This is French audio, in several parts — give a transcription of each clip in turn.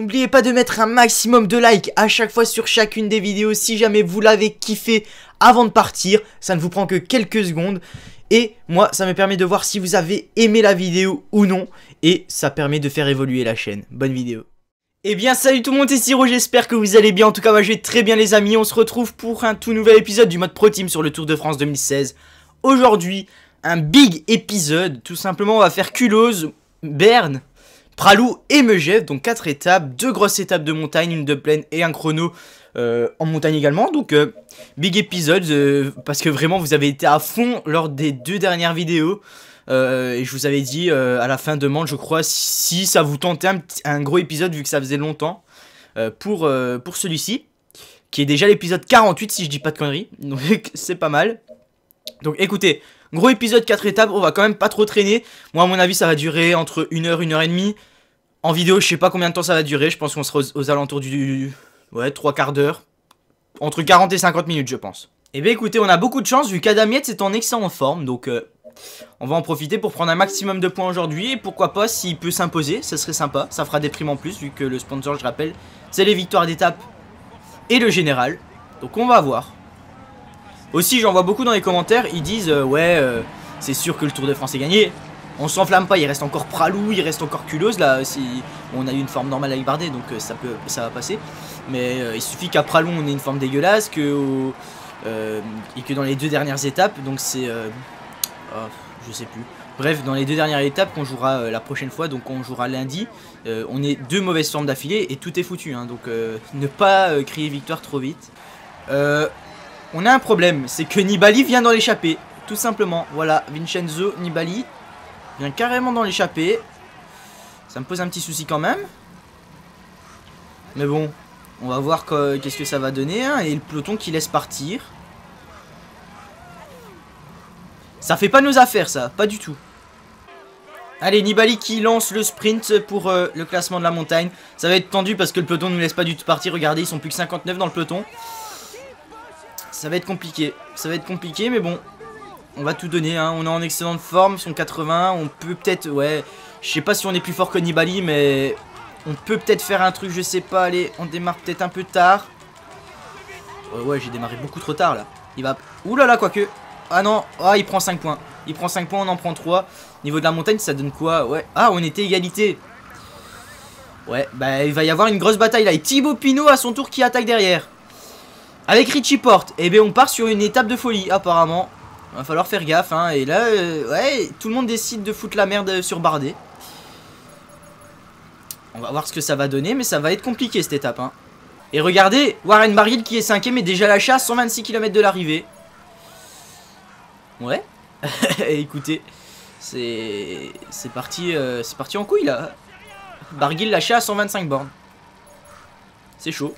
N'oubliez pas de mettre un maximum de likes à chaque fois sur chacune des vidéos si jamais vous l'avez kiffé avant de partir. Ça ne vous prend que quelques secondes. Et moi, ça me permet de voir si vous avez aimé la vidéo ou non. Et ça permet de faire évoluer la chaîne. Bonne vidéo. Eh bien salut tout le monde, c'est Siro, j'espère que vous allez bien, en tout cas moi je vais très bien les amis, on se retrouve pour un tout nouvel épisode du mode Pro Team sur le Tour de France 2016. Aujourd'hui, un big épisode, tout simplement on va faire Culose, Berne, Pralou et Megève, donc 4 étapes, deux grosses étapes de montagne, une de plaine et un chrono euh, en montagne également, donc euh, big épisode, euh, parce que vraiment vous avez été à fond lors des deux dernières vidéos. Et je vous avais dit à la fin de demande, je crois, si ça vous tentait un, gros épisode vu que ça faisait longtemps pour, pour celui-ci, qui est déjà l'épisode 48 si je dis pas de conneries, donc c'est pas mal. Donc écoutez, gros épisode 4 étapes, on va quand même pas trop traîner. Moi à mon avis ça va durer entre 1 heure, 1 heure et demie. En vidéo je sais pas combien de temps ça va durer, je pense qu'on sera aux, alentours du... Ouais, 3 quarts d'heure. Entre 40 et 50 minutes je pense. Eh bien écoutez, on a beaucoup de chance vu qu'Adamiette est en excellente forme, donc on va en profiter pour prendre un maximum de points aujourd'hui. Et pourquoi pas, s'il peut s'imposer, ça serait sympa. Ça fera des primes en plus, vu que le sponsor, je rappelle, c'est les victoires d'étape et le général. Donc on va voir. Aussi, j'en vois beaucoup dans les commentaires, ils disent euh, Ouais, euh, c'est sûr que le Tour de France est gagné. On s'enflamme pas, il reste encore Pralou, il reste encore Culose là. Si on a eu une forme normale avec Bardet, donc euh, ça peut, ça va passer. Mais il suffit qu'à Pralou on ait une forme dégueulasse, que et que dans les deux dernières étapes, donc c'est Oh, je sais plus. Bref, dans les deux dernières étapes qu'on jouera euh, la prochaine fois, donc on jouera lundi, euh, on est deux mauvaises formes d'affilée et tout est foutu. Hein, donc euh, ne pas crier victoire trop vite. on a un problème, c'est que Nibali vient dans l'échappée. Tout simplement, voilà, Vincenzo Nibali vient carrément dans l'échappée. Ça me pose un petit souci quand même. Mais bon, on va voir qu'est-ce que ça va donner. Hein, et le peloton qui laisse partir. Ça fait pas nos affaires, ça. Pas du tout. Allez, Nibali qui lance le sprint pour euh, le classement de la montagne. Ça va être tendu parce que le peloton ne nous laisse pas du tout partir. Regardez, ils sont plus que 59 dans le peloton. Ça va être compliqué. Ça va être compliqué, mais bon. On va tout donner. Hein. On est en excellente forme. Sont 80. On peut peut-être... Ouais. Je sais pas si on est plus fort que Nibali, mais... On peut peut-être faire un truc, je sais pas. Allez, on démarre peut-être un peu tard. Ouais, ouais, j'ai démarré beaucoup trop tard, là. Il va... Ouh là là, quoique... Ah non, ah il prend 5 points. Il prend 5 points, on en prend 3. Niveau de la montagne, ça donne quoi? Ouais. Ah, on était égalité. Ouais, bah il va y avoir une grosse bataille là. Et Thibaut Pinot à son tour qui attaque derrière. Avec Richie Porte. Et eh bien on part sur une étape de folie apparemment. Va falloir faire gaffe hein. Et là, euh, ouais, tout le monde décide de foutre la merde sur Bardet. On va voir ce que ça va donner, mais ça va être compliqué cette étape. Hein. Et regardez, Warren Barguil qui est 5 mais déjà lâché à 126 km de l'arrivée. Ouais. Écoutez, c'est c'est parti, euh, c'est parti en couille là. Barguil lâché à 125 bornes. C'est chaud.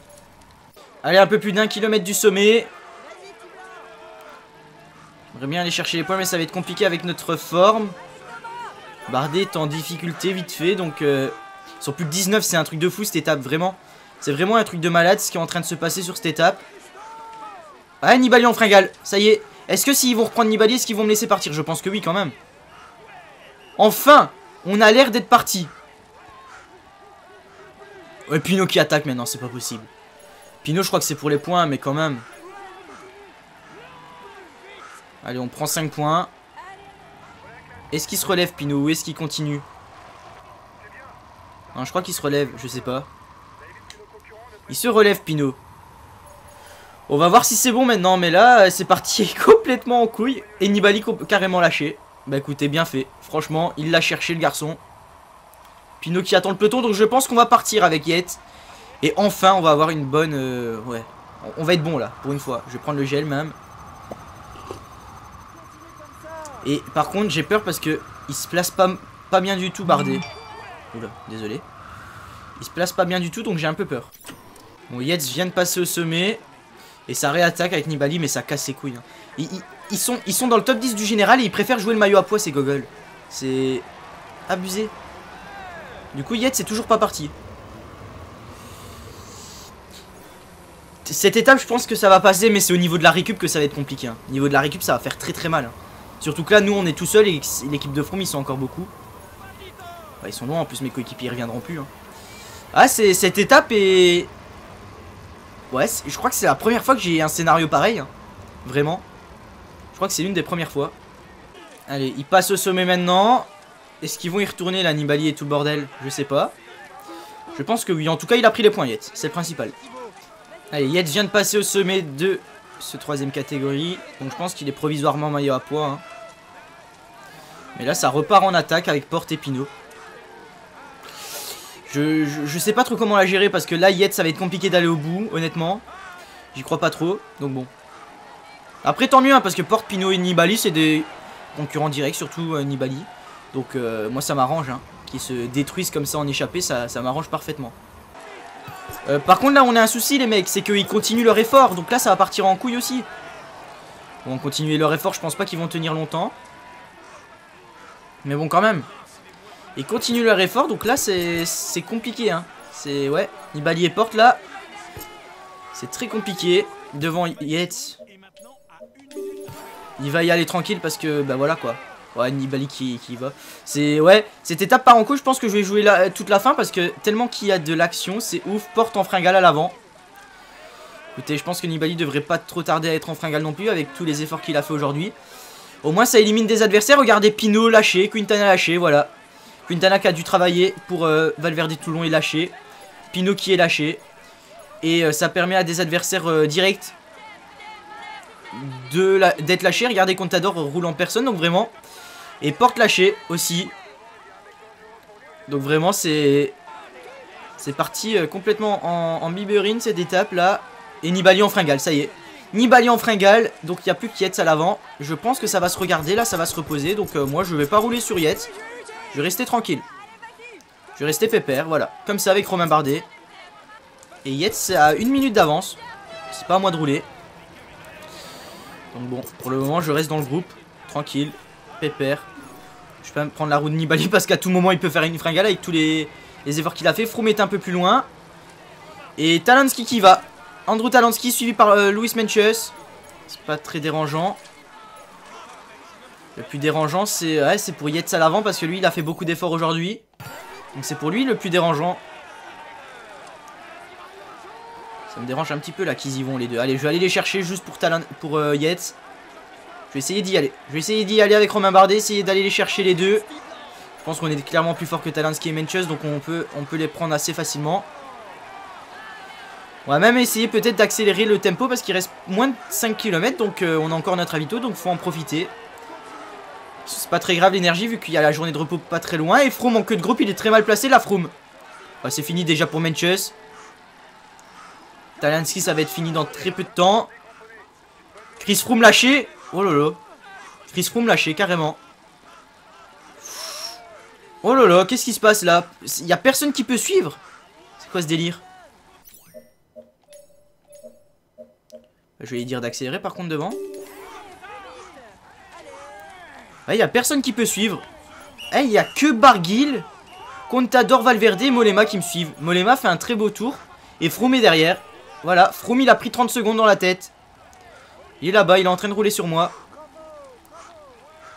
Allez, un peu plus d'un kilomètre du sommet. J'aimerais bien aller chercher les points, mais ça va être compliqué avec notre forme. Bardet est en difficulté vite fait, donc euh, sur plus de 19, c'est un truc de fou cette étape, vraiment. C'est vraiment un truc de malade ce qui est en train de se passer sur cette étape. Ah, Nibali en fringale, ça y est, est-ce que s'ils vont reprendre Nibali, est-ce qu'ils vont me laisser partir? Je pense que oui quand même. Enfin On a l'air d'être parti. Ouais, Pinot qui attaque maintenant, c'est pas possible. Pinot, je crois que c'est pour les points, mais quand même. Allez, on prend 5 points. Est-ce qu'il se relève, Pinot, ou est-ce qu'il continue? Non, je crois qu'il se relève, je sais pas. Il se relève, Pinot. On va voir si c'est bon maintenant, mais là, c'est parti complètement en couille. Et Nibali carrément lâché. Bah écoutez, bien fait. Franchement, il l'a cherché le garçon. Pinot qui attend le peloton, donc je pense qu'on va partir avec Yet. Et enfin, on va avoir une bonne... Euh, ouais, on va être bon là, pour une fois. Je vais prendre le gel même. Et par contre, j'ai peur parce que il se place pas, bien du tout, Bardet. Oula, désolé. Il se place pas bien du tout, donc j'ai un peu peur. Bon, Yates vient de passer au sommet. Et ça réattaque avec Nibali, mais ça casse ses couilles. Hein. Ils, sont, dans le top 10 du général et ils préfèrent jouer le maillot à poids, ces gogoles. C'est abusé. Du coup, Yet, c'est toujours pas parti. Cette étape, je pense que ça va passer, mais c'est au niveau de la récup que ça va être compliqué. Hein. Au niveau de la récup, ça va faire très très mal. Hein. Surtout que là, nous, on est tout seul et l'équipe de front, ils sont encore beaucoup. ils sont loin, en plus mes coéquipiers reviendront plus. Ah, c'est cette étape est... Ouais, je crois que c'est la première fois que j'ai un scénario pareil. Hein. Vraiment. Je crois que c'est l'une des premières fois. Allez, il passe au sommet maintenant. Est-ce qu'ils vont y retourner, la Nibali et tout le bordel? Je sais pas. Je pense que oui. En tout cas, il a pris les points, Yetz. C'est le principal. Allez, Yetz vient de passer au sommet de ce troisième catégorie. Donc je pense qu'il est provisoirement maillot à poids. Hein. Mais là, ça repart en attaque avec Porte et Pinot. Je, je, sais pas trop comment la gérer parce que là, Yetz, ça va être compliqué d'aller au bout, honnêtement. J'y crois pas trop, donc bon. Après, tant mieux, hein, parce que Porte, Pinot et Nibali, c'est des concurrents directs, surtout euh, Nibali. Donc euh, moi, ça m'arrange, hein, qu'ils se détruisent comme ça en échappée, ça, m'arrange parfaitement. Euh, par contre, là, on a un souci, les mecs, c'est qu'ils continuent leur effort, donc là, ça va partir en couille aussi. Vont continuer leur effort, je pense pas qu'ils vont tenir longtemps. Mais bon, quand même. Ils continuent leur effort, donc là c'est compliqué. Hein. C'est ouais, Nibali et Porte là. C'est très compliqué. Devant Yates. Il va y aller tranquille parce que bah voilà quoi. Ouais, Nibali qui, qui va. C'est ouais, cette étape par en coup, je pense que je vais jouer toute la fin parce que tellement qu'il y a de l'action, c'est ouf. Porte en fringale à l'avant. Écoutez, je pense que Nibali devrait pas trop tarder à être en fringale non plus avec tous les efforts qu'il a fait aujourd'hui. Au moins ça élimine des adversaires. Regardez Pinot lâché, Quintana lâché, voilà. Quintana qui a dû travailler pour euh, Valverde Toulon est lâché. Pinot qui est lâché. Et euh, ça permet à des adversaires euh, directs d'être lâchés. Regardez Contador roule en personne, donc vraiment. Et Porte lâché aussi. Donc vraiment c'est... C'est parti complètement en, en biberine cette étape là. Et Nibali en fringale, ça y est. Nibali en fringale, donc il n'y a plus que à l'avant. Je pense que ça va se regarder, là ça va se reposer. Donc moi je vais pas rouler sur Yates. Je vais rester tranquille. Je vais rester pépère, voilà. Comme ça avec Romain Bardet. Et Yates à une minute d'avance. C'est pas à moi de rouler. Donc bon, pour le moment, je reste dans le groupe. Tranquille, pépère. Je peux me prendre la roue de Nibali parce qu'à tout moment, il peut faire une fringale avec tous les, efforts qu'il a fait. Froome est un peu plus loin. Et Talansky qui va. Andrew Talansky suivi par euh, Louis Menches. C'est pas très dérangeant. Le plus dérangeant, c'est pour Yates à l'avant parce que lui, il a fait beaucoup d'efforts aujourd'hui. Donc c'est pour lui le plus dérangeant. Ça me dérange un petit peu là qu'ils y vont les deux. Allez, je vais aller les chercher juste pour, Talent, pour euh, Yates. Je vais essayer d'y aller. Je vais essayer d'y aller avec Romain Bardet, essayer d'aller les chercher les deux. Je pense qu'on est clairement plus fort que Talansky et Menches, donc on peut les prendre assez facilement. On va même essayer peut-être d'accélérer le tempo parce qu'il reste moins de 5 km, donc euh, on a encore notre avito, donc faut en profiter. C'est pas très grave l'énergie vu qu'il y a la journée de repos pas très loin. Et Froome en queue de groupe, il est très mal placé, la Froome. Bah, c'est fini déjà pour Menches. Talansky, ça va être fini dans très peu de temps. Chris Froome lâché. Oh lolo. Chris Froome lâché, carrément. Oh lolo, qu'est-ce qui se passe là? Il y a personne qui peut suivre. C'est quoi ce délire? Je vais lui dire d'accélérer par contre devant. Il n'y a personne qui peut suivre. Il n'y a que Barguil, Contador, Valverde et Molema qui me suivent. Molema fait un très beau tour. Et Froome est derrière. Voilà, Froome il a pris 30 secondes dans la tête. Il est là-bas, il est en train de rouler sur moi.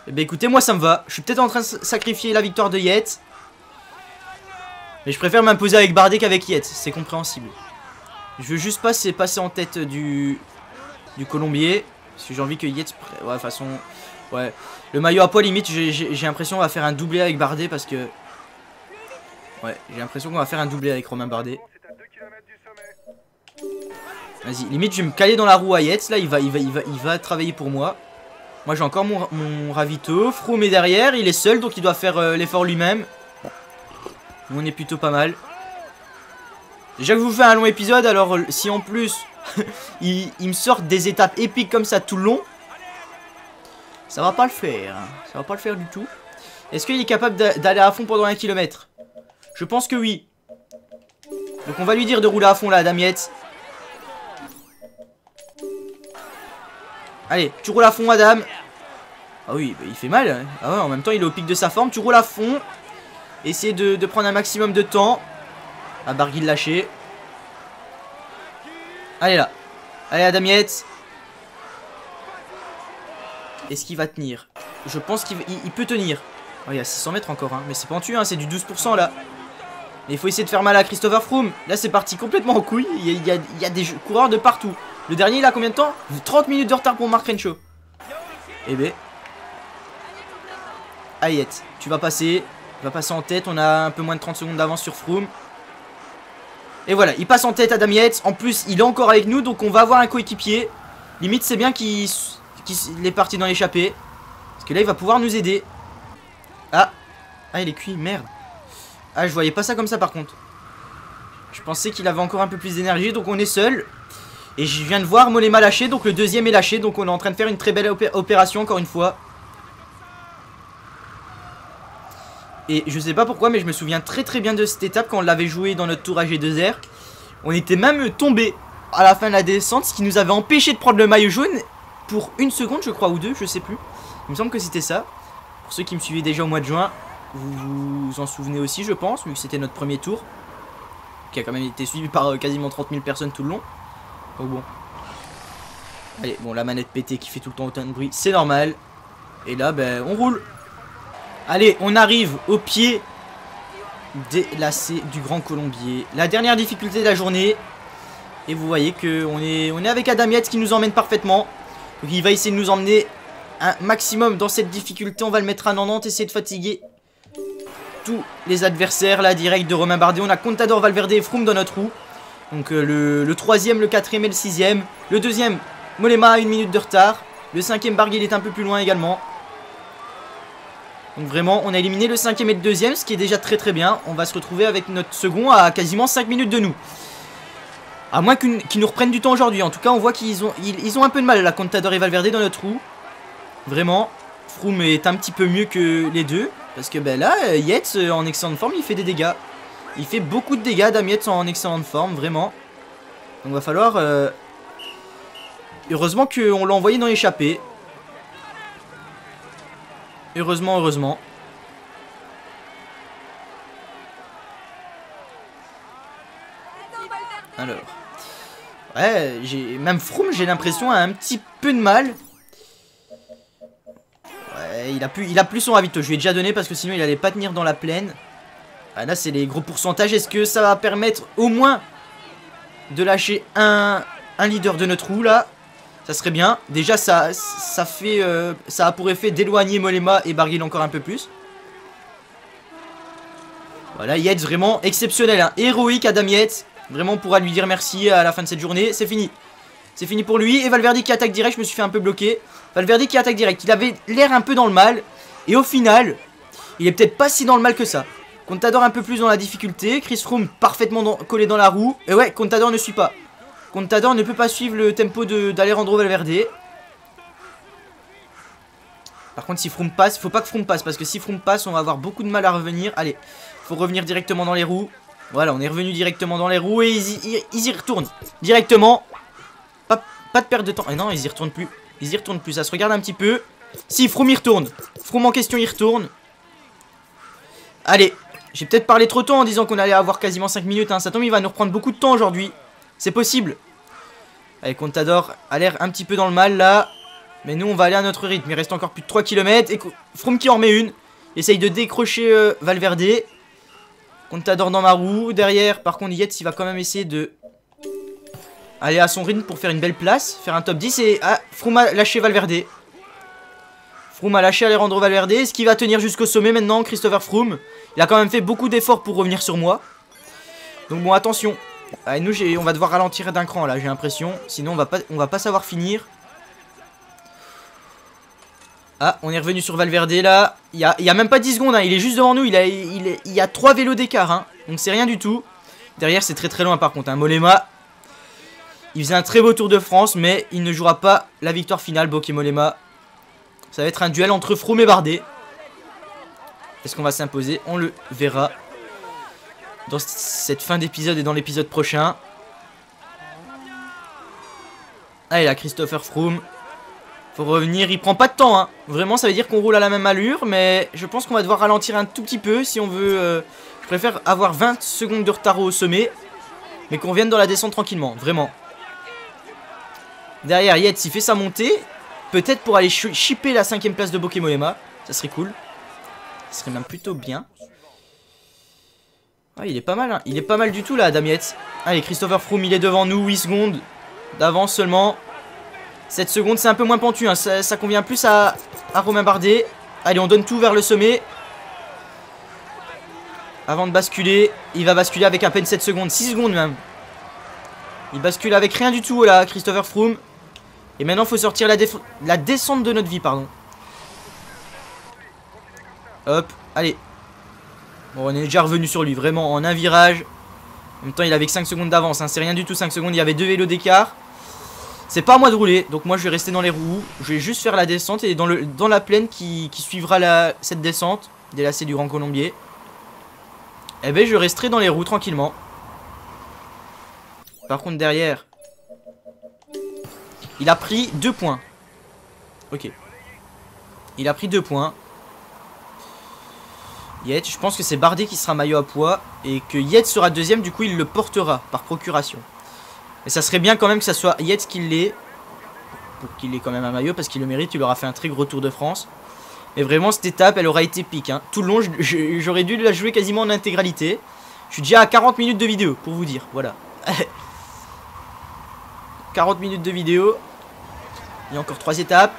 Eh ben écoutez, moi ça me va. Je suis peut-être en train de sacrifier la victoire de Yates. Mais je préfère m'imposer avec Bardet qu'avec Yates. C'est compréhensible. Je veux juste passer, passer en tête du, du Colombier. Parce que j'ai envie que Yates... Ouais, de façon... Ouais. Le maillot à poids limite, j'ai l'impression qu'on va faire un doublé avec Bardet parce que... Ouais, j'ai l'impression qu'on va faire un doublé avec Romain Bardet. Vas-y, limite je vais me caler dans la roue à Yates, là il va, il va, il va, va travailler pour moi. Moi j'ai encore mon, mon ravito, Froome est derrière, il est seul donc il doit faire euh, l'effort lui-même. Nous on est plutôt pas mal. Déjà que je vous fais un long épisode, alors si en plus il, me sort des étapes épiques comme ça tout le long, ça va pas le faire. Ça va pas le faire du tout. Est-ce qu'il est capable d'aller à fond pendant un kilomètre? Je pense que oui. Donc on va lui dire de rouler à fond là, Damiette. Allez, tu roules à fond, Adam. Ah oui, bah, il fait mal. Hein. Ah ouais, en même temps, il est au pic de sa forme. Tu roules à fond. Essayez de, prendre un maximum de temps. À Barguil lâché. Allez là. Allez, Adamiette. Est-ce qu'il va tenir? Je pense qu'il peut tenir. Oh, il y a 600 mètres encore, hein. mais c'est pentu, hein, c'est du 12% là. Mais il faut essayer de faire mal à Christopher Froome. Là, c'est parti complètement en couille. Il y, a, des coureurs de partout. Le dernier, il a combien de temps? 30 minutes de retard pour Mark Renshaw. Eh ben. Ayette, tu vas passer. Tu vas passer en tête. On a un peu moins de 30 secondes d'avance sur Froome. Et voilà, il passe en tête Adam Yates. En plus, il est encore avec nous, donc on va avoir un coéquipier. Limite, c'est bien qu'il est parti dans l'échappée. Parce que là, il va pouvoir nous aider. Ah. Ah, il est cuit, merde. Ah, je voyais pas ça comme ça, par contre. Je pensais qu'il avait encore un peu plus d'énergie, donc on est seul. Et je viens de voir Molema lâcher, donc le deuxième est lâché. Donc on est en train de faire une très belle opération, encore une fois. Et je sais pas pourquoi, mais je me souviens très très bien de cette étape quand on l'avait joué dans notre tour AG2R. On était même tombé à la fin de la descente, ce qui nous avait empêché de prendre le maillot jaune pour une seconde, je crois, ou deux, je sais plus. Il me semble que c'était ça. Pour ceux qui me suivaient déjà au mois de juin, vous vous en souvenez aussi, je pense, vu que c'était notre premier tour. Qui a quand même été suivi par euh, quasiment 30 000 personnes tout le long. Donc bon. Allez, bon, la manette pétée qui fait tout le temps autant de bruit, c'est normal. Et là, ben, on roule. Allez, on arrive au pied des lacets du Grand Colombier. La dernière difficulté de la journée. Et vous voyez qu'on est, on est avec Adam Yates qui nous emmène parfaitement. Donc il va essayer de nous emmener un maximum dans cette difficulté. On va le mettre à 90, essayer de fatiguer tous les adversaires. Là, direct de Romain Bardet. On a Contador, Valverde et Froome dans notre roue. Donc euh, le, troisième, le quatrième et le sixième. Le deuxième, Molema a une minute de retard. Le cinquième, Barguil est un peu plus loin également. Donc vraiment, on a éliminé le cinquième et le deuxième, ce qui est déjà très très bien. On va se retrouver avec notre second à quasiment 5 minutes de nous. À moins qu'ils nous reprennent du temps aujourd'hui. En tout cas, on voit qu'ils ont, un peu de mal, la Contador et Valverde dans notre roue. Vraiment. Froome est un petit peu mieux que les deux. Parce que ben là, Yates en excellente forme, il fait des dégâts. Il fait beaucoup de dégâts, Dam Yates en excellente forme, vraiment. Donc va falloir... Euh... Heureusement qu'on l'a envoyé dans l'échappée. Heureusement, heureusement. Alors. Ouais, même Froome, j'ai l'impression, a un petit peu de mal. Ouais, il a plus, il a plus son ravito. Je lui ai déjà donné parce que sinon il allait pas tenir dans la plaine. Ah, là, c'est les gros pourcentages. Est-ce que ça va permettre au moins de lâcher un, un leader de notre roue là? Ça serait bien. Déjà, ça, ça fait, euh, ça a pour effet d'éloigner Molema et Barguil encore un peu plus. Voilà, Yates vraiment exceptionnel, hein. héroïque Adam Yates. Vraiment, pourra lui dire merci à la fin de cette journée. C'est fini. C'est fini pour lui. Et Valverde qui attaque direct, je me suis fait un peu bloquer. Valverde qui attaque direct. Il avait l'air un peu dans le mal. Et au final, il est peut-être pas si dans le mal que ça. Contador un peu plus dans la difficulté. Chris Froome parfaitement collé dans la roue. Et ouais, Contador ne suit pas. Contador ne peut pas suivre le tempo d'Alejandro Valverde. Par contre, si Froome passe, faut pas que Froome passe. Parce que si Froome passe, on va avoir beaucoup de mal à revenir. Allez, faut revenir directement dans les roues. Voilà, on est revenu directement dans les roues et ils, y retournent. Directement. Pas, de perte de temps. Et non, ils y retournent plus. Ils y retournent plus. Ça se regarde un petit peu. Si, Froome y retourne. Froome en question y retourne. Allez, j'ai peut-être parlé trop tôt en disant qu'on allait avoir quasiment 5 minutes. Hein. Ça tombe, il va nous reprendre beaucoup de temps aujourd'hui. C'est possible. Allez, Contador a l'air un petit peu dans le mal là. Mais nous, on va aller à notre rythme. Il reste encore plus de 3 km. Et Froome qui en remet une. essaye de décrocher euh, Valverde. Contador dans ma roue. Derrière, par contre, Yates, il va quand même essayer de aller à son rythme pour faire une belle place. Faire un top 10. Et ah, Froome a lâché Valverde. Froome a lâché Alejandro Valverde. Est-ce qu'il va tenir jusqu'au sommet maintenant, Christopher Froome Il a quand même fait beaucoup d'efforts pour revenir sur moi. Donc bon, attention. Allez, nous, on va devoir ralentir d'un cran là, j'ai l'impression. Sinon, on va pas, on va pas savoir finir. Ah, on est revenu sur Valverde là. Il y a, même pas 10 secondes, hein. il est juste devant nous. Il, a, y a 3 vélos d'écart, hein. donc c'est rien du tout. Derrière, c'est très très loin par contre. Hein. Molema, il faisait un très beau Tour de France, mais il ne jouera pas la victoire finale. Bokeh Molema. Ça va être un duel entre Froome et Bardet. Est-ce qu'on va s'imposer? On le verra dans cette fin d'épisode et dans l'épisode prochain. Allez là, Christopher Froome. Faut revenir, il prend pas de temps, hein. Vraiment, ça veut dire qu'on roule à la même allure, mais je pense qu'on va devoir ralentir un tout petit peu si on veut... Euh, je préfère avoir 20 secondes de retard au sommet, mais qu'on vienne dans la descente tranquillement, vraiment. Derrière, Yates, il fait sa montée, peut-être pour aller chipper la cinquième place de Bokeh ça serait cool. Ça serait même plutôt bien. Ah, il est pas mal, hein. il est pas mal du tout là, Damiette. Allez, Christopher Froome, il est devant nous, 8 secondes d'avance seulement. 7 secondes, c'est un peu moins pentu, hein. ça, convient plus à, à Romain Bardet. Allez, on donne tout vers le sommet. Avant de basculer, il va basculer avec à peine 7 secondes, 6 secondes même. Il bascule avec rien du tout là, Christopher Froome. Et maintenant, faut sortir la, la descente de notre vie, pardon. Hop, allez. Bon, on est déjà revenu sur lui, vraiment, en un virage. En même temps, il avait que 5 secondes d'avance, hein. c'est rien du tout 5 secondes, il y avait deux vélos d'écart. C'est pas à moi de rouler, donc moi je vais rester dans les roues. Je vais juste faire la descente et dans, le, dans la plaine qui, suivra cette descente, des du Grand Colombier. Eh ben, je resterai dans les roues tranquillement. Par contre, derrière, il a pris 2 points. Ok. Il a pris 2 points. Yet, je pense que c'est Bardet qui sera maillot à poids. Et que Yet sera deuxième, du coup il le portera par procuration. Et ça serait bien quand même que ça soit Yet qui l'ait. Pour qu'il ait quand même un maillot, parce qu'il le mérite, il aura fait un très gros Tour de France. Mais vraiment, cette étape, elle aura été pique. Hein. Tout le long, j'aurais dû la jouer quasiment en intégralité. Je suis déjà à 40 minutes de vidéo, pour vous dire. Voilà. 40 minutes de vidéo. Il y a encore 3 étapes.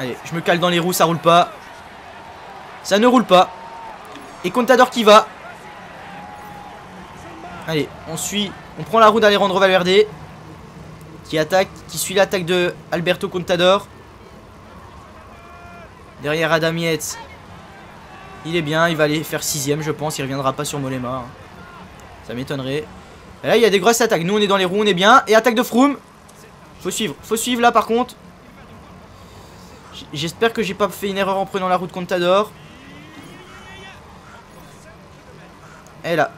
Allez, je me cale dans les roues, ça roule pas. Ça ne roule pas. Et Contador qui va. Allez, on suit. On prend la roue d'Alejandro Valverde. Qui attaque, qui suit l'attaque de Alberto Contador. Derrière Adam. Il est bien, il va aller faire sixième je pense. Il reviendra pas sur Molema. Ça m'étonnerait. Là, il y a des grosses attaques. Nous, on est dans les roues, on est bien. Et attaque de Froome. Faut suivre. Faut suivre là, par contre. J'espère que j'ai pas fait une erreur en prenant la route Contador. Elle là.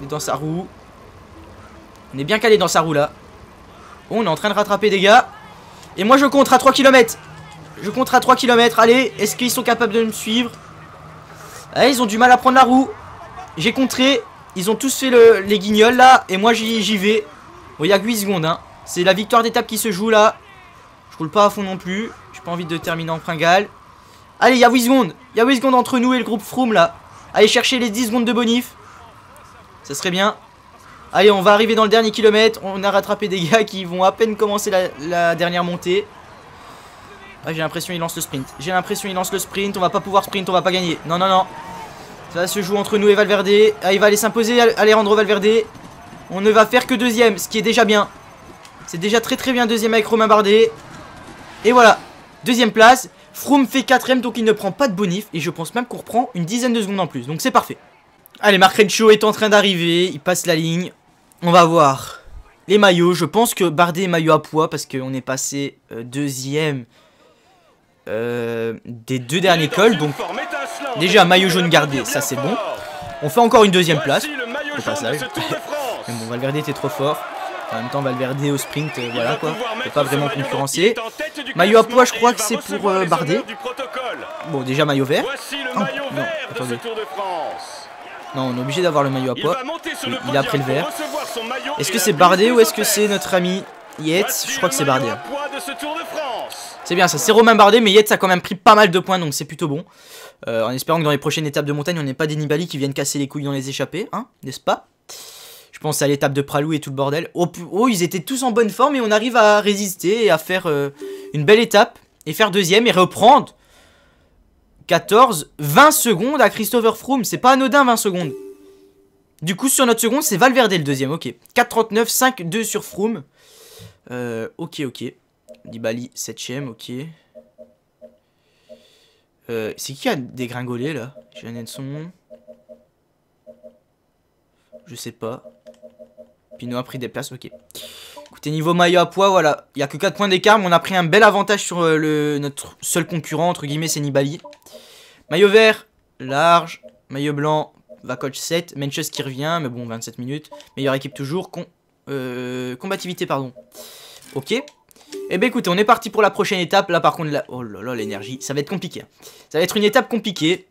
On est dans sa roue. On est bien calé dans sa roue là. on est en train de rattraper des gars. Et moi je compte à 3 km. Je compte à 3 km. Allez, est-ce qu'ils sont capables de me suivre? Allez, ils ont du mal à prendre la roue. J'ai contré. Ils ont tous fait les guignols là. Et moi j'y vais. Bon, il y a 8 secondes. Hein. C'est la victoire d'étape qui se joue là. Je roule pas à fond non plus. J'ai pas envie de terminer en pringale. Allez, il y a 8 secondes. Il y a 8 secondes entre nous et le groupe Froome là. Allez chercher les 10 secondes de bonif. Ça serait bien. Allez, on va arriver dans le dernier kilomètre. On a rattrapé des gars qui vont à peine commencer la, dernière montée. Ah, j'ai l'impression qu'il lance le sprint. J'ai l'impression qu'il lance le sprint. On va pas pouvoir sprint, on va pas gagner. Non, non, non. Ça se joue entre nous et Valverde. Ah, il va aller s'imposer, Alejandro Valverde. On ne va faire que deuxième, ce qui est déjà bien. C'est déjà très très bien deuxième avec Romain Bardet. Et voilà, deuxième place. Froome fait quatrième donc il ne prend pas de bonif et je pense même qu'on reprend une dizaine de secondes en plus donc c'est parfait. Allez Mark Renshaw est en train d'arriver, il passe la ligne. On va voir les maillots, je pense que Bardet est maillot à poids parce qu'on est passé euh, deuxième euh, des deux derniers cols donc déjà maillot jaune gardé ça c'est bon. On fait encore une deuxième place au passage. Mais bon Valverde était trop fort. En même temps, Valverde au sprint, euh, voilà quoi. peut pas vraiment concurrencer. Maillot à poids, je crois que c'est pour euh, Bardet. Bon, déjà maillot vert. Oh, non, attendez. Non, on est obligé d'avoir le maillot à poids. il a pris le vert. Est-ce que c'est Bardet ou est-ce que c'est notre ami Yates Je crois que c'est Bardet. C'est bien ça, c'est Romain Bardet, mais Yates a quand même pris pas mal de points, donc c'est plutôt bon. Euh, en espérant que dans les prochaines étapes de montagne, on n'ait pas des Nibali qui viennent casser les couilles dans les échappées, hein, n'est-ce pas? Pense à l'étape de Pralou et tout le bordel. Oh, ils étaient tous en bonne forme et on arrive à résister et à faire euh, une belle étape. Et faire deuxième et reprendre 14, 20 secondes à Christopher Froome. C'est pas anodin 20 secondes. Du coup, sur notre seconde, c'est Valverde le deuxième. Ok. 4,39, 5-2 sur Froome. Euh, ok, ok. Dibali, 7ème, ok. Euh, c'est qui a dégringolé là? J'ai un son. Je sais pas. Pinot a pris des places, ok. Écoutez, niveau maillot à poids, voilà. Il n'y a que 4 points d'écart, mais on a pris un bel avantage sur euh, le, notre seul concurrent, entre guillemets, c'est Nibali. Maillot vert, large. Maillot blanc, coach 7. Menches qui revient, mais bon, 27 minutes. Meilleure équipe toujours. Euh, combativité, pardon. Ok. Eh bien écoutez, on est parti pour la prochaine étape. Là par contre, là, oh là là, l'énergie, ça va être compliqué. Ça va être une étape compliquée.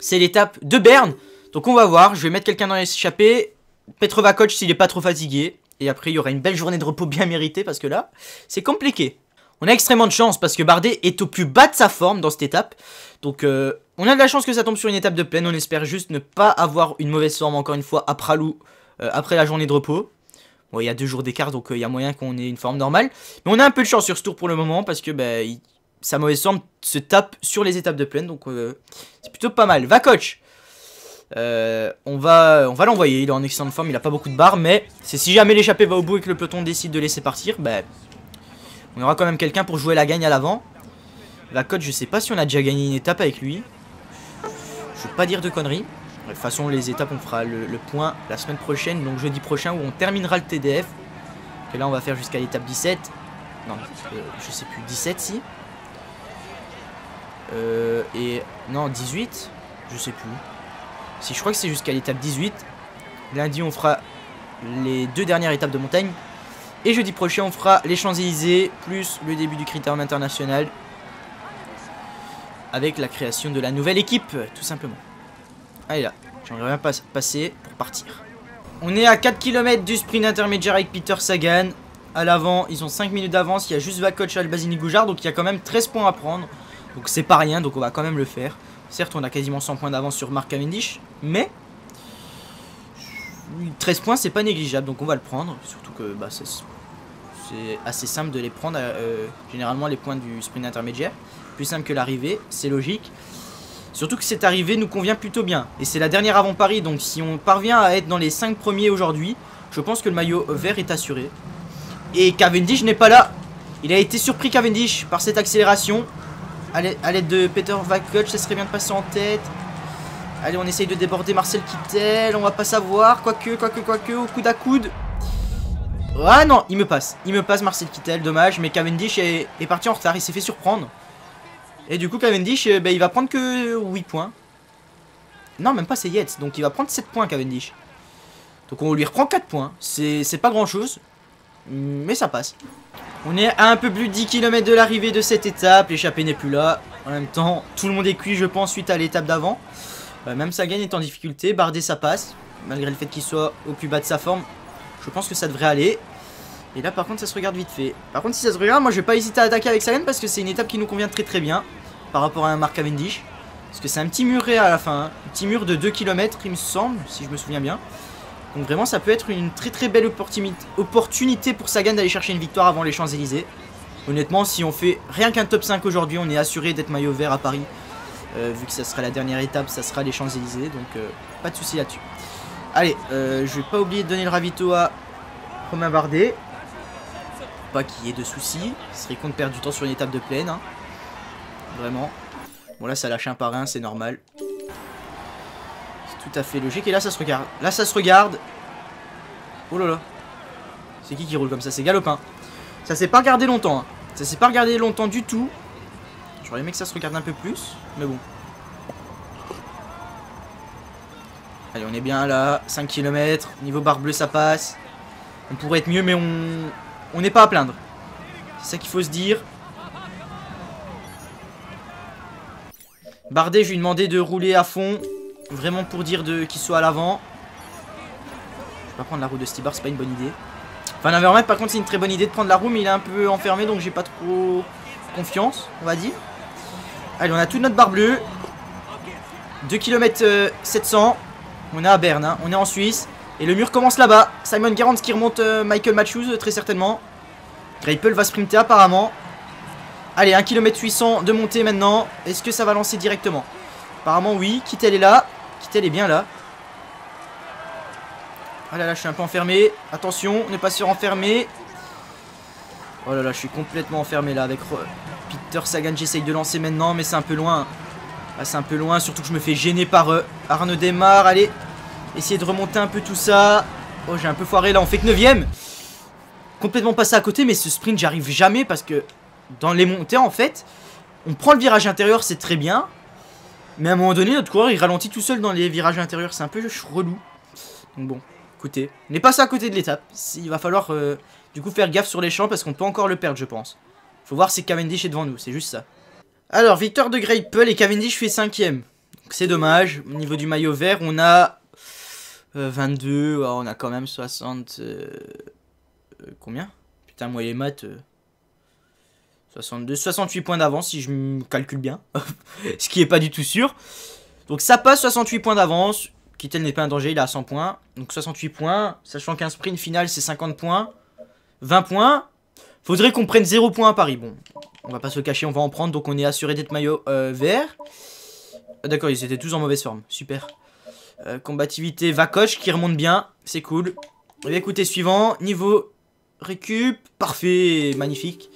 C'est l'étape de Berne. Donc on va voir, je vais mettre quelqu'un dans l'échappée. Petrova coach s'il est pas trop fatigué. Et après, il y aura une belle journée de repos bien méritée parce que là, c'est compliqué. On a extrêmement de chance parce que Bardet est au plus bas de sa forme dans cette étape. Donc, euh, On a de la chance que ça tombe sur une étape de plaine. On espère juste ne pas avoir une mauvaise forme encore une fois après, euh, après la journée de repos. Bon, il y a deux jours d'écart, donc euh, il y a moyen qu'on ait une forme normale. Mais on a un peu de chance sur ce tour pour le moment, parce que bah, sa mauvaise forme se tape sur les étapes de plaine. Donc c'est plutôt pas mal. Va on va, on va l'envoyer, il est en excellente forme, il a pas beaucoup de barres, mais c'est si jamais l'échappée va au bout et que le peloton décide de laisser partir, bah, on aura quand même quelqu'un pour jouer la gagne à l'avant. La coach, je sais pas si on a déjà gagné une étape avec lui. Je veux pas dire de conneries. De toute façon, les étapes, on fera le, point la semaine prochaine, donc jeudi prochain, où on terminera le TDF. Et là, on va faire jusqu'à l'étape 17. Non, euh, je sais plus, 17 si. Euh, et non, 18 Je sais plus. Si, je crois que c'est jusqu'à l'étape 18. Lundi, on fera les deux dernières étapes de montagne. Et jeudi prochain, on fera les Champs-Élysées, plus le début du critérium international avec la création de la nouvelle équipe, tout simplement. Allez là, j'aimerais bien pas passer pour partir. On est à 4 km du sprint intermédiaire avec Peter Sagan. À l'avant, ils ont 5 minutes d'avance. Il y a juste Vakoch Albazini Goujard, donc il y a quand même 13 points à prendre. Donc c'est pas rien, donc on va quand même le faire. Certes, on a quasiment 100 points d'avance sur Mark Cavendish, mais 13 points, c'est pas négligeable, donc on va le prendre. Surtout que bah, c'est assez simple de les prendre, euh, généralement les points du sprint intermédiaire plus simple que l'arrivée, c'est logique. Surtout que cette arrivée nous convient plutôt bien. Et c'est la dernière avant Paris, donc si on parvient à être dans les 5 premiers aujourd'hui, je pense que le maillot vert est assuré. Et Cavendish n'est pas là. Il a été surpris Cavendish par cette accélération. À l'aide de Peter Vakoch, ça serait bien de passer en tête. Allez, on essaye de déborder Marcel Kittel. On va pas savoir. Quoique, quoique, quoique, au coude à coude. Ah non, il me passe. Il me passe Marcel Kittel, dommage. Mais Cavendish est, parti en retard. Il s'est fait surprendre. Et du coup, Cavendish, euh, bah, il va prendre que 8 points. Non, même pas, c'est Yates. Donc il va prendre 7 points, Cavendish. Donc on lui reprend 4 points. C'est pas grand chose. Mais ça passe. On est à un peu plus de 10 km de l'arrivée de cette étape. L'échappée n'est plus là. En même temps, tout le monde est cuit, je pense, suite à l'étape d'avant. Euh, même Sagan est en difficulté. Bardet, ça passe. Malgré le fait qu'il soit au plus bas de sa forme. Je pense que ça devrait aller. Et là, par contre, ça se regarde vite fait. Par contre, si ça se regarde, moi, je vais pas hésiter à attaquer avec Sagan parce que c'est une étape qui nous convient très très bien par rapport à un Mark Cavendish. Parce que c'est un petit muret à la fin, hein. un petit mur de 2 km il me semble, si je me souviens bien. Donc vraiment ça peut être une très très belle opportunité pour Sagan d'aller chercher une victoire avant les Champs-Élysées. Honnêtement si on fait rien qu'un top 5 aujourd'hui on est assuré d'être maillot vert à Paris. Euh, vu que ça sera la dernière étape, ça sera les Champs-Élysées, donc euh, pas de souci là-dessus. Allez, euh, je vais pas oublier de donner le ravito à Romain Bardet. Pas qu'il y ait de soucis, ce serait con de perdre du temps sur une étape de plaine. Hein. Vraiment. Bon là ça lâche un par un, c'est normal. Tout à fait logique. Et là ça se regarde. Là ça se regarde. Oh là là. C'est qui qui roule comme ça? C'est Galopin. Ça s'est pas regardé longtemps. Hein. Ça s'est pas regardé longtemps du tout. J'aurais aimé que ça se regarde un peu plus. Mais bon. Allez, on est bien là. 5 km. Niveau barre bleue, ça passe. On pourrait être mieux, mais on on n'est pas à plaindre. C'est ça qu'il faut se dire. Bardet, je lui ai demandé de rouler à fond. Vraiment pour dire qu'il soit à l'avant. Je vais pas prendre la roue de Stibar, c'est pas une bonne idée. Enfin, Nevermind, par contre, c'est une très bonne idée de prendre la roue, mais il est un peu enfermé, donc j'ai pas trop confiance, on va dire. Allez, on a toute notre barre bleue. 2 km 700. On est à Berne, hein. on est en Suisse. Et le mur commence là-bas. Simon Garant qui remonte euh, Michael Matthews, très certainement. Greipel va sprinter apparemment. Allez, 1 km 800 de montée maintenant. Est-ce que ça va lancer directement? Apparemment oui. Kittel est là. Kittel est bien là. Ah là là, je suis un peu enfermé. Attention, on n'est pas sûr enfermé. Oh là là, je suis complètement enfermé là avec Peter Sagan. J'essaye de lancer maintenant, mais c'est un peu loin. Ah, c'est un peu loin, surtout que je me fais gêner par euh, Arnaud Démarre. Allez, essayer de remonter un peu tout ça. Oh, j'ai un peu foiré là, on fait que 9ème. Complètement passé à côté, mais ce sprint, j'arrive jamais parce que dans les montées, en fait, on prend le virage intérieur, c'est très bien. Mais à un moment donné, notre coureur, il ralentit tout seul dans les virages intérieurs. C'est un peu relou. Donc bon, écoutez, on est passé à côté de l'étape. Il va falloir, euh, du coup, faire gaffe sur les champs parce qu'on peut encore le perdre, je pense. Faut voir si Cavendish est devant nous, c'est juste ça. Alors, victoire de Greipel et Cavendish fait 5ème. C'est dommage. Au niveau du maillot vert, on a 22. on a quand même 60... Euh, euh, combien? Putain, moi les. 62, 68 points d'avance si je me calcule bien. Ce qui est pas du tout sûr. Donc ça passe 68 points d'avance. Kittel n'est pas un danger, il a 100 points. Donc 68 points, sachant qu'un sprint final c'est 50 points. 20 points. Faudrait qu'on prenne 0 points à Paris. Bon, on va pas se cacher, on va en prendre. Donc on est assuré d'être maillot euh, vert. Ah, d'accord, ils étaient tous en mauvaise forme. Super. Euh, combativité, Vacoche qui remonte bien. C'est cool. Et eh écoutez, suivant. Niveau récup. Parfait. Magnifique.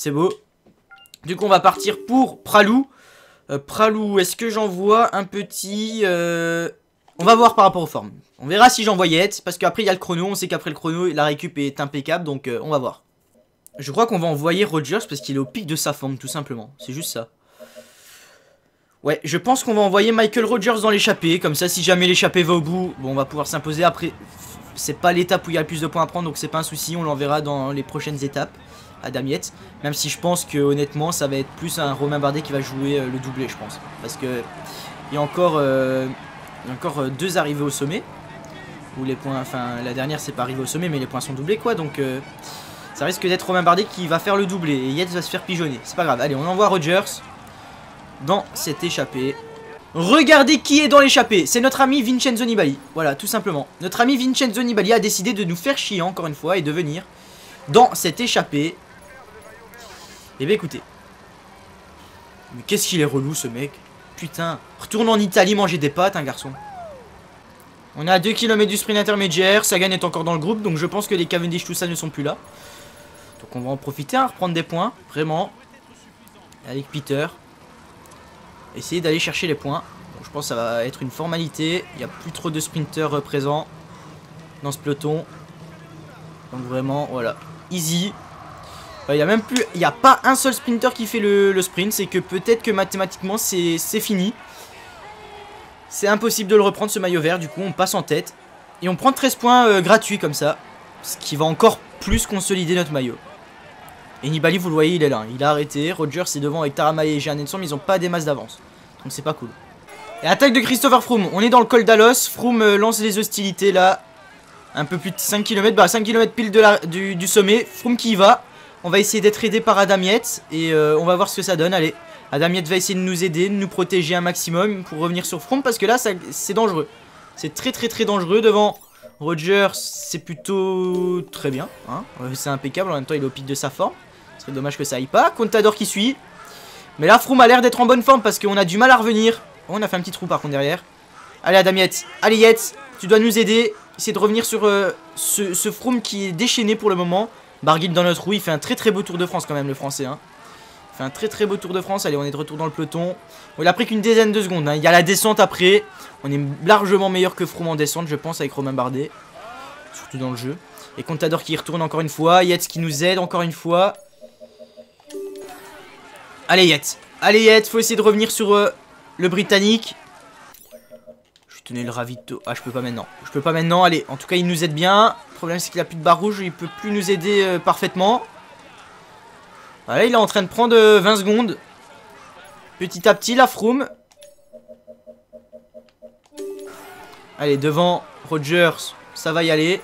C'est beau. Du coup, on va partir pour Pralou. Euh, Pralou, est-ce que j'envoie un petit... Euh, on va voir par rapport aux formes. On verra si j'envoie Yet, parce qu'après il y a le chrono. On sait qu'après le chrono, la récup est impeccable, donc euh, on va voir. Je crois qu'on va envoyer Rogers parce qu'il est au pic de sa forme, tout simplement. C'est juste ça. Ouais, je pense qu'on va envoyer Michael Rogers dans l'échappée. Comme ça, si jamais l'échappée va au bout, bon, on va pouvoir s'imposer. Après, c'est pas l'étape où il y a le plus de points à prendre, donc c'est pas un souci. On l'enverra dans les prochaines étapes à Damiette. Même si je pense que honnêtement ça va être plus un Romain Bardet qui va jouer euh, le doublé je pense. Parce que il y a encore, euh, encore euh, deux arrivées au sommet. Où les points, enfin la dernière c'est pas arrivé au sommet mais les points sont doublés quoi. Donc ça risque d'être Romain Bardet qui va faire le doublé. Et Yates va se faire pigeonner. C'est pas grave. Allez on envoie Rogers dans cette échappée. Regardez qui est dans l'échappée, c'est notre ami Vincenzo Nibali. Voilà, tout simplement. Notre ami Vincenzo Nibali a décidé de nous faire chier encore une fois et de venir dans cette échappée. Eh bien écoutez. Mais qu'est-ce qu'il est relou ce mec Putain. Retourne en Italie manger des pâtes, un garçon. On est à 2 km du sprint intermédiaire. Sagan est encore dans le groupe. Donc je pense que les Cavendish, tout ça, ne sont plus là. Donc on va en profiter, à hein, reprendre des points. Vraiment. Avec Peter. Essayer d'aller chercher les points. je pense que ça va être une formalité. Il n'y a plus trop de sprinters euh, présents dans ce peloton. Donc vraiment, voilà. Easy. Il n'y a même plus, il a pas un seul sprinter qui fait le, sprint. C'est que peut-être que mathématiquement c'est fini. C'est impossible de le reprendre ce maillot vert. Du coup on passe en tête. Et on prend 13 points euh, gratuits comme ça. Ce qui va encore plus consolider notre maillot. Et Nibali vous le voyez il est là. Il a arrêté. Roger c'est devant avec Taramae et Jean mais ils ont pas des masses d'avance. Donc c'est pas cool. Et attaque de Christopher Froome. On est dans le col d'Alos. Froome euh, lance les hostilités là. Un peu plus de 5 km. Bah 5 km pile de la, du, sommet. Froome qui y va. On va essayer d'être aidé par Adamiette et euh, on va voir ce que ça donne. Allez, Adamiette va essayer de nous aider, de nous protéger un maximum pour revenir sur Froome parce que là, c'est dangereux. C'est très très très dangereux devant Roger, c'est plutôt très bien. Hein. c'est impeccable, en même temps il est au pic de sa forme. Ce serait dommage que ça aille pas. Contador qui suit. Mais là, Froome a l'air d'être en bonne forme parce qu'on a du mal à revenir. Oh, on a fait un petit trou par contre derrière. Allez. Allez, Yetz, tu dois nous aider. Essayer de revenir sur euh, ce, ce qui est déchaîné pour le moment. Barguil dans notre roue, il fait un très très beau Tour de France quand même le français. Hein. Il fait un très très beau Tour de France. Allez, on est de retour dans le peloton. il a pris qu'une dizaine de secondes. Hein. Il y a la descente après. On est largement meilleur que Froome en descente, je pense, avec Romain Bardet. Surtout dans le jeu. Et Contador qui retourne encore une fois. Yates qui nous aide encore une fois. Allez Yates. Allez Yates, faut essayer de revenir sur euh, le Britannique. Le ravito. Ah, je peux pas maintenant. Je peux pas maintenant. Allez, en tout cas, il nous aide bien. Le problème, c'est qu'il a plus de barre rouge. Il peut plus nous aider euh, parfaitement. Voilà, il est en train de prendre 20 euh, secondes. Petit à petit, la Froome. Allez, devant Rogers, ça va y aller.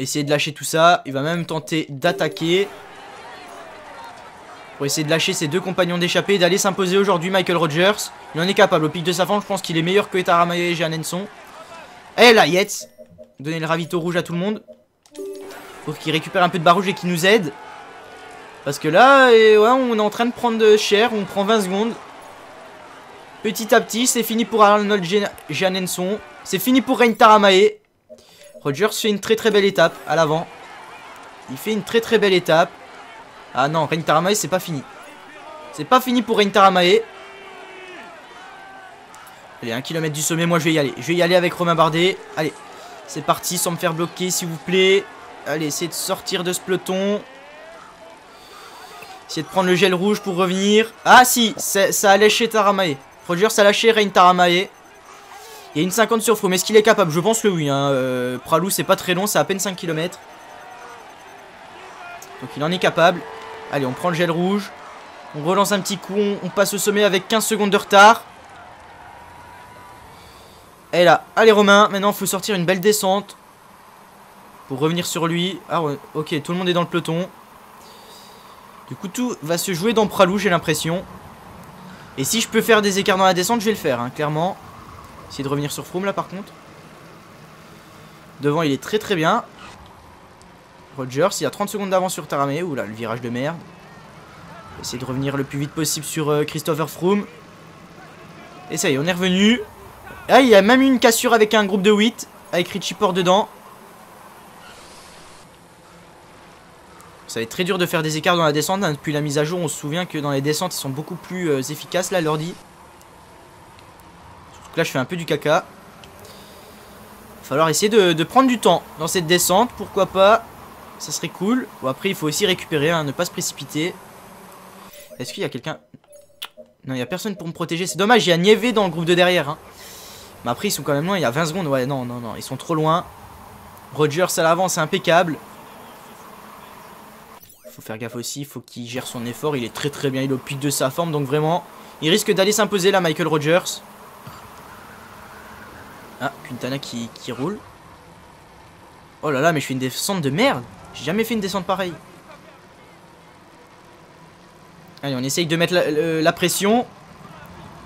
Essayer de lâcher tout ça. Il va même tenter d'attaquer. Pour essayer de lâcher ses deux compagnons d'échappée et d'aller s'imposer aujourd'hui Michael Rogers. Il en est capable. Au pic de sa forme, je pense qu'il est meilleur que Etaramae et Janenson. Et là, Yates. Donner le ravito rouge à tout le monde. Pour qu'il récupère un peu de barre rouge et qu'il nous aide. Parce que là, ouais, on est en train de prendre cher. On prend 20 secondes. Petit à petit, c'est fini pour Arnold Janenson. C'est fini pour Rein Taramae. Rogers fait une très très belle étape à l'avant. Il fait une très très belle étape. Ah non, Rein c'est pas fini. C'est pas fini pour Rein Allez, un kilomètre du sommet, moi je vais y aller. Je vais y aller avec Romain Bardet. Allez, c'est parti sans me faire bloquer s'il vous plaît. Allez, essayez de sortir de ce peloton. Essayez de prendre le gel rouge pour revenir. Ah si, ça a lâché Taramae. Roger, ça a lâché Rein Taramae. Il y a une 50 sur Froome. Est-ce qu'il est capable? Je pense que oui. Hein. Euh, Pralou, c'est pas très long, c'est à peine 5 km. Donc il en est capable. Allez, on prend le gel rouge. On relance un petit coup. On, passe au sommet avec 15 secondes de retard. Et là, allez Romain. Maintenant, il faut sortir une belle descente. Pour revenir sur lui. Ah ok, tout le monde est dans le peloton. Du coup, tout va se jouer dans Pralou, j'ai l'impression. Et si je peux faire des écarts dans la descente, je vais le faire, hein, clairement. Essayer de revenir sur Froome, là, par contre. Devant, il est très très bien. Rogers, il a 30 secondes d'avance sur Taramé. Oula, le virage de merde. Essayer de revenir le plus vite possible sur euh, Christopher Froome. Et ça y est, on est revenu. Ah, il y a même eu une cassure avec un groupe de 8. Avec Richie Port dedans. Ça va être très dur de faire des écarts dans la descente. Hein. Depuis la mise à jour, on se souvient que dans les descentes, ils sont beaucoup plus euh, efficaces, là, l'ordi. Surtout que là, je fais un peu du caca. Va falloir essayer de, prendre du temps dans cette descente. Pourquoi pas Ça serait cool. Bon, après, il faut aussi récupérer, hein, ne pas se précipiter. Est-ce qu'il y a quelqu'un? Non, il n'y a personne pour me protéger. C'est dommage, il y a Nieve dans le groupe de derrière. Hein. Mais après, ils sont quand même loin. Il y a 20 secondes. Ouais, non, non, non. Ils sont trop loin. Rogers à l'avant, c'est impeccable faut faire gaffe aussi, faut qu'il gère son effort. Il est très très bien, il est au pic de sa forme. Donc vraiment, il risque d'aller s'imposer là, Michael Rogers. Ah, Quintana qui, qui roule. Oh là là, mais je fais une descente de merde. J'ai jamais fait une descente pareille. Allez, on essaye de mettre la, pression.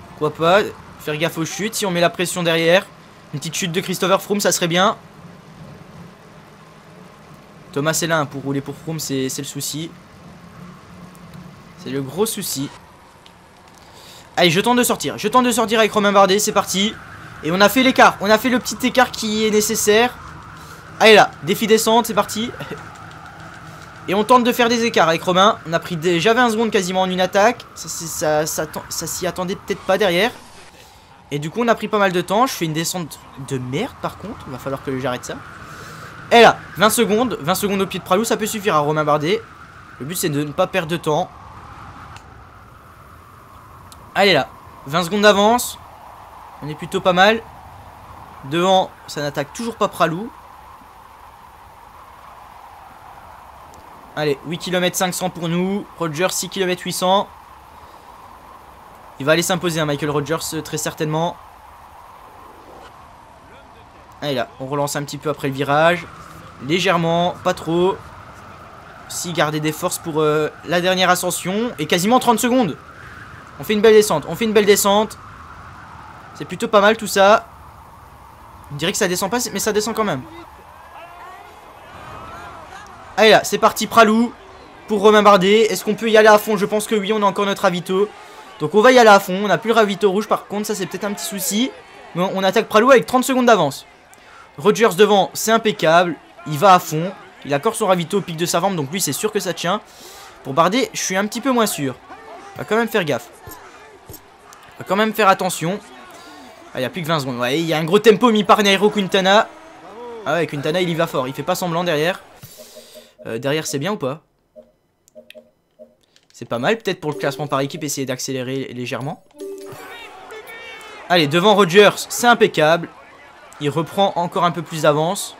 Pourquoi pas Faire gaffe aux chutes. Si on met la pression derrière. Une petite chute de Christopher Froome, ça serait bien. Thomas est là hein, pour rouler pour Froome, c'est le souci. C'est le gros souci. Allez, je tente de sortir. Je tente de sortir avec Romain Bardet, c'est parti. Et on a fait l'écart. On a fait le petit écart qui est nécessaire. Allez là, défi descente, c'est parti. Et on tente de faire des écarts avec Romain. On a pris déjà 20 secondes quasiment en une attaque. Ça, s'y attendait peut-être pas derrière. Et du coup, on a pris pas mal de temps. Je fais une descente de merde par contre. Il va falloir que j'arrête ça. Et là, 20 secondes, 20 secondes au pied de Pralou, ça peut suffire à Romain Bardet. Le but c'est de ne pas perdre de temps. Allez là, 20 secondes d'avance. On est plutôt pas mal. Devant, ça n'attaque toujours pas Pralou. Allez, 8 km 500 pour nous. Roger 6 km 800. Il va aller s'imposer, hein, Michael Rogers, euh, très certainement. Allez là, on relance un petit peu après le virage. Légèrement, pas trop. Si, garder des forces pour euh, la dernière ascension. Et quasiment 30 secondes. On fait une belle descente. On fait une belle descente. C'est plutôt pas mal tout ça. On dirait que ça descend pas, mais ça descend quand même. Allez là, c'est parti Pralou pour Romain. Est-ce qu'on peut y aller à fond? Je pense que oui, on a encore notre ravito. Donc on va y aller à fond. On n'a plus le ravito rouge par contre, ça c'est peut-être un petit souci. Mais on attaque Pralou avec 30 secondes d'avance. Rogers devant, c'est impeccable. Il va à fond. Il accorde son ravito au pic de sa forme, donc lui, c'est sûr que ça tient. Pour Bardet, je suis un petit peu moins sûr. Va quand même faire gaffe. Va quand même faire attention. Ah, il n'y a plus que 20 secondes. Ouais, il y a un gros tempo mis par Nairo Quintana. Ah ouais, Quintana, il y va fort. Il fait pas semblant derrière. Euh, derrière, c'est bien ou pas C'est pas mal. Peut-être pour le classement par équipe, essayer d'accélérer légèrement. Allez, devant Rogers, c'est impeccable. Il reprend encore un peu plus d'avance.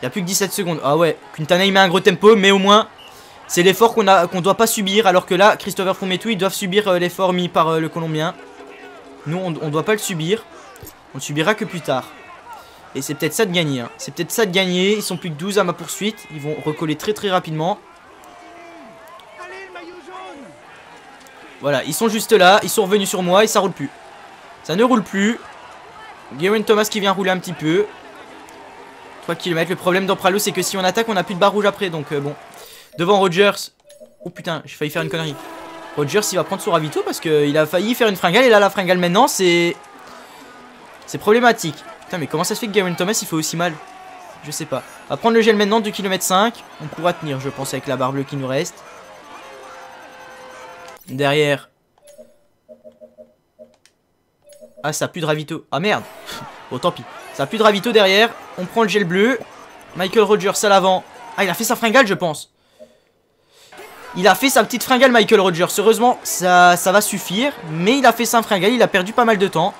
Il n'y a plus que 17 secondes. Ah ouais, Quintana il met un gros tempo, mais au moins, c'est l'effort qu'on ne doit pas subir. Alors que là, Christopher Froome et tout, ils doivent subir euh, l'effort mis par euh, le Colombien. Nous, on ne doit pas le subir. On le subira que plus tard. Et c'est peut-être ça de gagner. Hein. C'est peut-être ça de gagner. Ils sont plus que 12 à ma poursuite. Ils vont recoller très très rapidement. Voilà, ils sont juste là. Ils sont revenus sur moi et ça roule plus. Ça ne roule plus. Garen Thomas qui vient rouler un petit peu. 3 km. Le problème dans c'est que si on attaque, on a plus de barre rouge après. Donc euh, bon. Devant Rogers. Oh putain, j'ai failli faire une connerie. Rogers, il va prendre son ravito parce qu'il a failli faire une fringale. Et là, la fringale maintenant, c'est. C'est problématique. Putain, mais comment ça se fait que Garen Thomas il fait aussi mal Je sais pas. On va prendre le gel maintenant, 2 km 5. On pourra tenir, je pense, avec la barre bleue qui nous reste. Derrière, Ah, ça a plus de ravito. Ah, merde. bon, tant pis. Ça a plus de ravito derrière. On prend le gel bleu. Michael Rogers à l'avant. Ah, il a fait sa fringale, je pense. Il a fait sa petite fringale, Michael Rogers. Heureusement, ça va suffire. Mais il a fait sa fringale. Il a perdu pas mal de temps.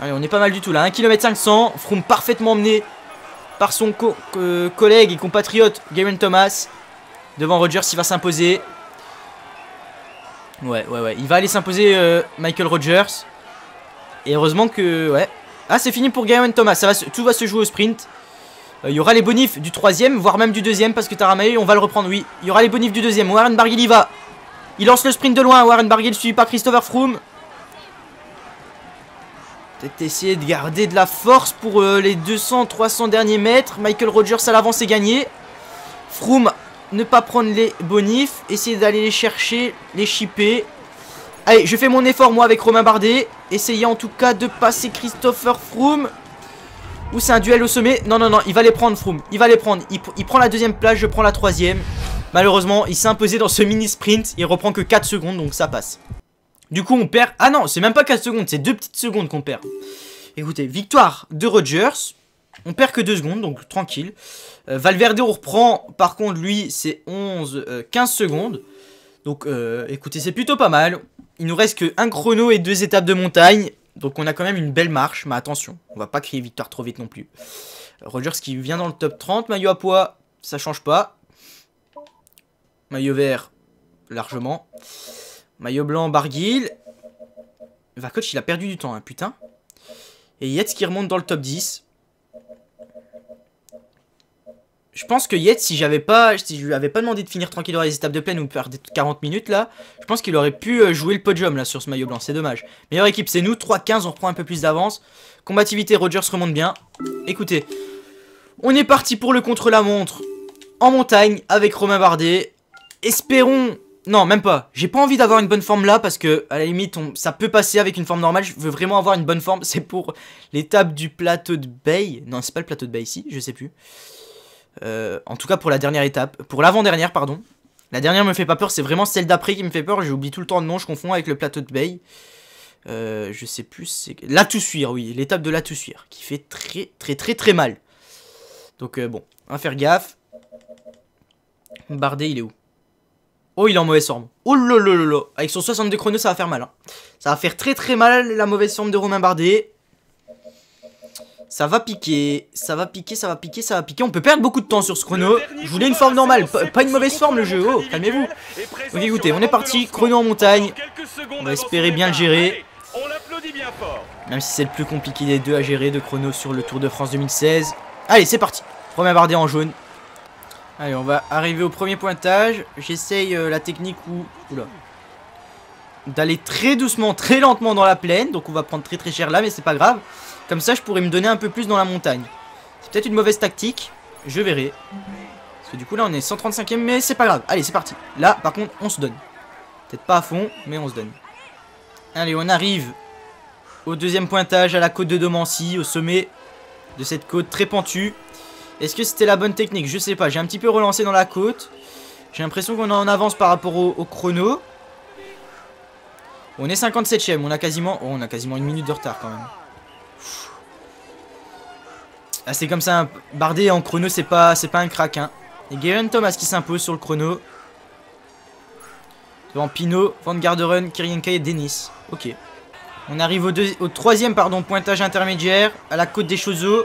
Allez, on est pas mal du tout là. 1 km 500. Froome parfaitement emmené par son collègue et compatriote Gavin Thomas. Devant Rogers, il va s'imposer. Ouais, ouais, ouais. Il va aller s'imposer euh, Michael Rogers. Et heureusement que... Ouais. Ah, c'est fini pour Gavin Thomas. Ça va tout va se jouer au sprint. Euh, il y aura les bonifs du troisième, voire même du deuxième, parce que Taramae, on va le reprendre, oui. Il y aura les bonifs du deuxième. Warren Barguil y va. Il lance le sprint de loin. Warren Barguil suivi par Christopher Froome. Peut-être essayer de garder de la force pour euh, les 200-300 derniers mètres. Michael Rogers à l'avance est gagné. Froome, ne pas prendre les bonifs. Essayer d'aller les chercher, les chipper. Allez, je fais mon effort moi avec Romain Bardet. Essayez en tout cas de passer Christopher Froome. Ou c'est un duel au sommet Non, non, non, il va les prendre Froome. Il va les prendre. Il, prend la deuxième place, je prends la troisième. Malheureusement, il s'est imposé dans ce mini sprint. Il reprend que 4 secondes, donc ça passe. Du coup, on perd... Ah non, c'est même pas 4 secondes, c'est 2 petites secondes qu'on perd. Écoutez, victoire de Rogers. On perd que 2 secondes, donc tranquille. Euh, Valverde, on reprend. Par contre, lui, c'est 11, 15 euh, secondes. Donc, euh, écoutez, c'est plutôt pas mal. Il nous reste que un chrono et deux étapes de montagne. Donc, on a quand même une belle marche. Mais attention, on va pas crier victoire trop vite non plus. Rogers qui vient dans le top 30. Maillot à poids, ça change pas. Maillot vert, largement. Maillot blanc, Barguil. Vakoch, il a perdu du temps, hein, putain. Et Yates qui remonte dans le top 10. Je pense que Yates, si j'avais pas, si je lui avais pas demandé de finir tranquille dans les étapes de plaine ou perdre 40 minutes là, je pense qu'il aurait pu euh, jouer le podium là sur ce maillot blanc. C'est dommage. Meilleure équipe, c'est nous. 3-15, on reprend un peu plus d'avance. Combativité, Rogers remonte bien. Écoutez, on est parti pour le contre-la-montre en montagne avec Romain Bardet. Espérons non, même pas. J'ai pas envie d'avoir une bonne forme là parce que, à la limite, ça peut passer avec une forme normale. Je veux vraiment avoir une bonne forme. C'est pour l'étape du plateau de Bay. Non, c'est pas le plateau de Bay ici, je sais plus. Euh, en tout cas, pour la dernière étape. Pour l'avant-dernière, pardon. La dernière me fait pas peur, c'est vraiment celle d'après qui me fait peur. J'oublie tout le temps le nom, je confonds avec le plateau de Bay. Euh, je sais plus, c'est... La Toussuire, oui, l'étape de la Toussuire. Qui fait très, très, très, très mal. Donc, euh, bon, on va faire gaffe. Bardet, il est où? Oh, il est en mauvaise forme. Oh Avec son 62 chrono, ça va faire mal. Hein. Ça va faire très très mal la mauvaise forme de Romain Bardet. Ça va piquer, ça va piquer, ça va piquer, ça va piquer. On peut perdre beaucoup de temps sur ce chrono. Je voulais une forme normale, pas, une mauvaise forme le jeu. Oh, calmez-vous. Ok, écoutez, on est parti. Chrono en montagne. On va espérer bien le gérer. Même si c'est le plus compliqué des deux à gérer de chrono sur le Tour de France 2016. Allez, c'est parti. Romain Bardet en jaune. Allez, on va arriver au premier pointage. J'essaye euh, la technique où... Oula. D'aller très doucement, très lentement dans la plaine. Donc on va prendre très très cher là, mais c'est pas grave. Comme ça, je pourrais me donner un peu plus dans la montagne. C'est peut-être une mauvaise tactique. Je verrai. Parce que du coup là, on est 135ème, mais c'est pas grave. Allez, c'est parti. Là, par contre, on se donne. Peut-être pas à fond, mais on se donne. Allez, on arrive au deuxième pointage à la côte de Domancy, au sommet de cette côte très pentue. Est-ce que c'était la bonne technique? Je sais pas. J'ai un petit peu relancé dans la côte. J'ai l'impression qu'on est en avance par rapport au, chrono. On est 57ème. On a quasiment... Oh, on a quasiment une minute de retard quand même. Ah, c'est comme ça. Bardet en chrono, c'est pas, pas un crack. Hein. Et Garen Thomas qui s'impose sur le chrono. Devant Pinot, Van Garderen, Kirienka et Denis. Ok. On arrive au, au troisième pardon, pointage intermédiaire à la côte des Choseaux.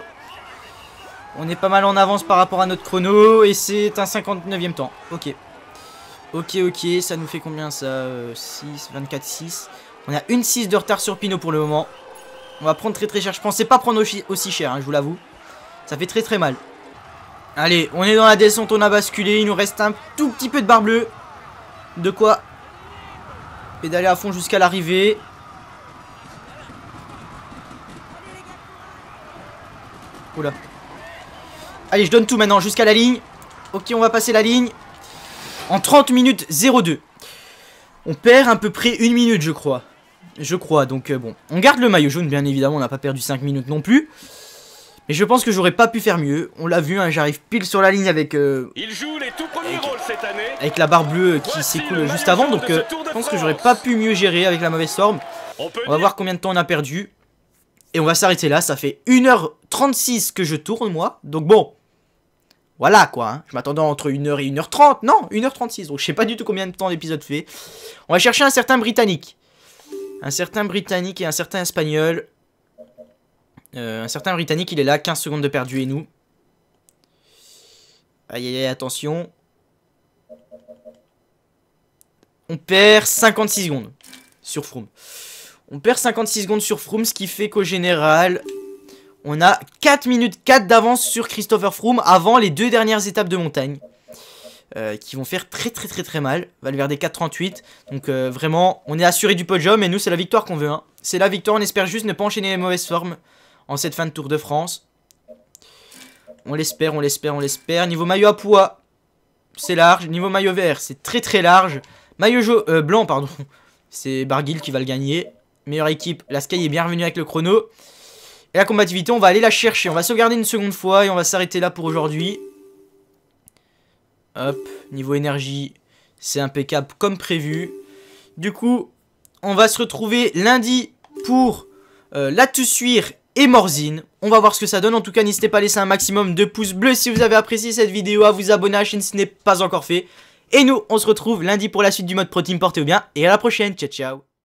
On est pas mal en avance par rapport à notre chrono et c'est un 59e temps. Ok. Ok, ok, ça nous fait combien ça 6, 24, 6. On a une 6 de retard sur Pinot pour le moment. On va prendre très très cher. Je pensais pas prendre aussi cher, hein, je vous l'avoue. Ça fait très très mal. Allez, on est dans la descente, on a basculé. Il nous reste un tout petit peu de barre bleue. De quoi pédaler à fond jusqu'à l'arrivée. Oula. Allez, je donne tout maintenant jusqu'à la ligne. Ok, on va passer la ligne. En 30 minutes 02. On perd à peu près une minute, je crois. Je crois, donc euh, bon. On garde le maillot jaune, bien évidemment. On n'a pas perdu 5 minutes non plus. Mais je pense que j'aurais pas pu faire mieux. On l'a vu, hein, j'arrive pile sur la ligne avec, euh, Il joue les tout premiers avec, rôles cette année. avec la barre bleue qui s'écoule juste avant. Donc euh, je pense que j'aurais pas pu mieux gérer avec la mauvaise forme. On, on va voir combien de temps on a perdu. Et on va s'arrêter là. Ça fait 1h36 que je tourne, moi. Donc bon, voilà quoi, hein. je m'attendais entre 1h et 1h30, non, 1h36, donc je sais pas du tout combien de temps l'épisode fait. On va chercher un certain Britannique. Un certain Britannique et un certain Espagnol. Euh, un certain Britannique, il est là, 15 secondes de perdu et nous? Aïe aïe aïe, attention. On perd 56 secondes sur Froome. On perd 56 secondes sur Froome, ce qui fait qu'au général, On a 4 minutes 4 d'avance sur Christopher Froome avant les deux dernières étapes de montagne. Euh, qui vont faire très très très très mal. Valverde 4.38. Donc euh, vraiment, on est assuré du podium et nous c'est la victoire qu'on veut. Hein. C'est la victoire, on espère juste ne pas enchaîner les mauvaises formes en cette fin de Tour de France. On l'espère, on l'espère, on l'espère. Niveau maillot à poids, c'est large. Niveau maillot vert, c'est très très large. Maillot euh, blanc, pardon. C'est Barguil qui va le gagner. Meilleure équipe, la Sky est bien revenue avec le chrono. Et la combativité, on va aller la chercher. On va sauvegarder une seconde fois et on va s'arrêter là pour aujourd'hui. Hop, niveau énergie, c'est impeccable comme prévu. Du coup, on va se retrouver lundi pour euh, la Tussuire et Morzine. On va voir ce que ça donne. En tout cas, n'hésitez pas à laisser un maximum de pouces bleus si vous avez apprécié cette vidéo, à vous abonner à la chaîne si ce n'est pas encore fait. Et nous, on se retrouve lundi pour la suite du mode Pro Team. Portez-vous bien et à la prochaine. Ciao, ciao.